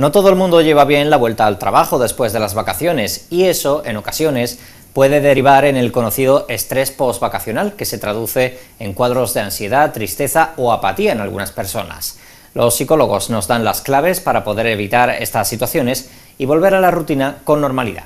No todo el mundo lleva bien la vuelta al trabajo después de las vacaciones y eso, en ocasiones, puede derivar en el conocido estrés postvacacional, que se traduce en cuadros de ansiedad, tristeza o apatía en algunas personas. Los psicólogos nos dan las claves para poder evitar estas situaciones y volver a la rutina con normalidad.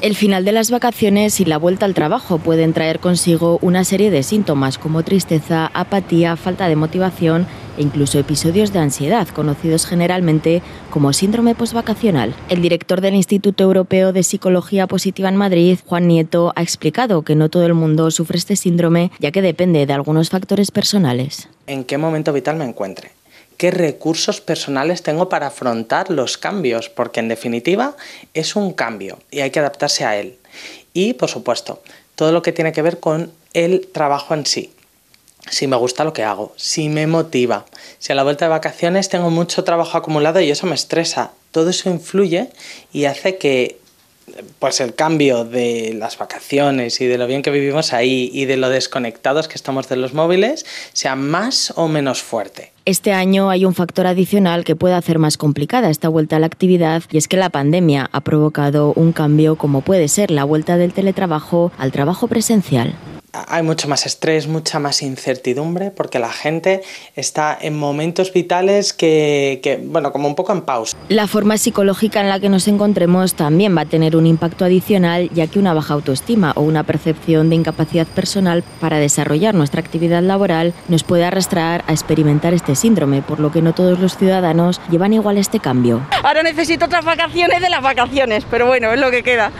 El final de las vacaciones y la vuelta al trabajo pueden traer consigo una serie de síntomas como tristeza, apatía, falta de motivación e incluso episodios de ansiedad, conocidos generalmente como síndrome postvacacional. El director del Instituto Europeo de Psicología Positiva en Madrid, Juan Nieto, ha explicado que no todo el mundo sufre este síndrome, ya que depende de algunos factores personales. ¿En qué momento vital me encuentre? qué recursos personales tengo para afrontar los cambios, porque en definitiva es un cambio y hay que adaptarse a él. Y, por supuesto, todo lo que tiene que ver con el trabajo en sí. Si me gusta lo que hago, si me motiva, si a la vuelta de vacaciones tengo mucho trabajo acumulado y eso me estresa, todo eso influye y hace que pues el cambio de las vacaciones y de lo bien que vivimos ahí y de lo desconectados que estamos de los móviles sea más o menos fuerte. Este año hay un factor adicional que puede hacer más complicada esta vuelta a la actividad y es que la pandemia ha provocado un cambio como puede ser la vuelta del teletrabajo al trabajo presencial hay mucho más estrés, mucha más incertidumbre, porque la gente está en momentos vitales que, bueno, como un poco en pausa. La forma psicológica en la que nos encontremos también va a tener un impacto adicional, ya que una baja autoestima o una percepción de incapacidad personal para desarrollar nuestra actividad laboral nos puede arrastrar a experimentar este síndrome, por lo que no todos los ciudadanos llevan igual este cambio. Ahora necesito otras vacaciones de las vacaciones, pero bueno, es lo que queda.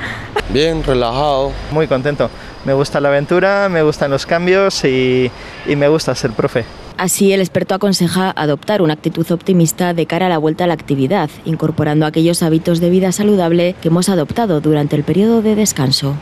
Bien, relajado. Muy contento me gusta la aventura, me gustan los cambios y, me gusta ser profe. Así, el experto aconseja adoptar una actitud optimista de cara a la vuelta a la actividad, incorporando aquellos hábitos de vida saludable que hemos adoptado durante el periodo de descanso.